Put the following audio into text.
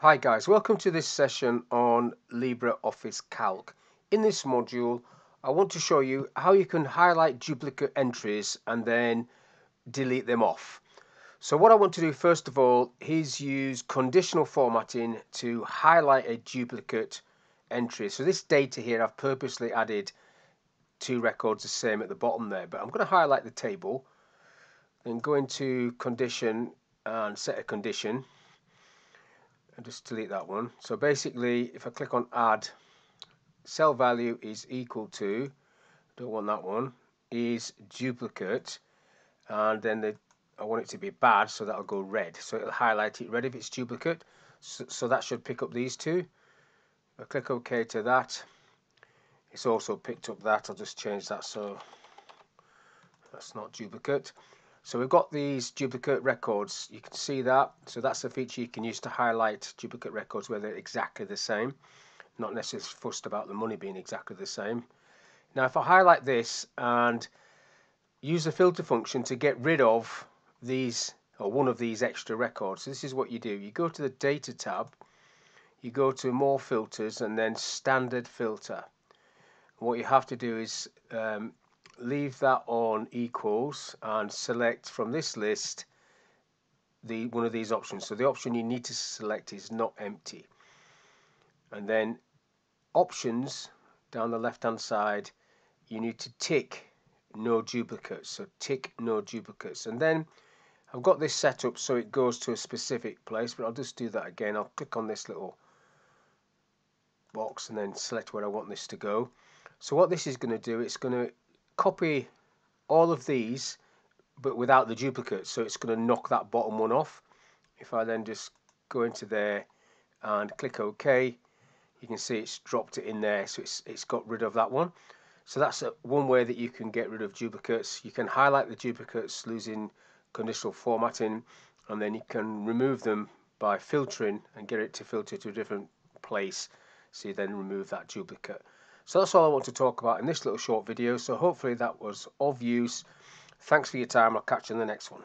Hi guys, welcome to this session on LibreOffice Calc. In this module, I want to show you how you can highlight duplicate entries and then delete them off. So what I want to do first of all is use conditional formatting to highlight a duplicate entry. So this data here, I've purposely added two records the same at the bottom there, but I'm going to highlight the table, then go into condition and set a condition and just delete that one. So basically, if I click on add, cell value is equal to, don't want that one, is duplicate, and then the, I want it to be bad, so that'll go red. So it'll highlight it red if it's duplicate. So, so that should pick up these two. I click OK to that. It's also picked up that. I'll just change that so that's not duplicate. So we've got these duplicate records. You can see that. So that's a feature you can use to highlight duplicate records where they're exactly the same. Not necessarily fussed about the money being exactly the same. Now if I highlight this and use the filter function to get rid of these or one of these extra records. So this is what you do. You go to the data tab, you go to more filters and then standard filter. What you have to do is um, leave that on equals and select from this list the one of these options. So the option you need to select is not empty. And then options down the left hand side you need to tick no duplicates. So tick no duplicates. And then I've got this set up so it goes to a specific place, but I'll just do that again. I'll click on this little box and then select where I want this to go. So what this is going to do, it's going to copy all of these but without the duplicates. so it's going to knock that bottom one off. If I then just go into there and click OK you can see it's dropped it in there so it's, it's got rid of that one. So that's a, one way that you can get rid of duplicates. You can highlight the duplicates using conditional formatting and then you can remove them by filtering and get it to filter to a different place. So you then remove that duplicate so that's all I want to talk about in this little short video. So hopefully that was of use. Thanks for your time. I'll catch you in the next one.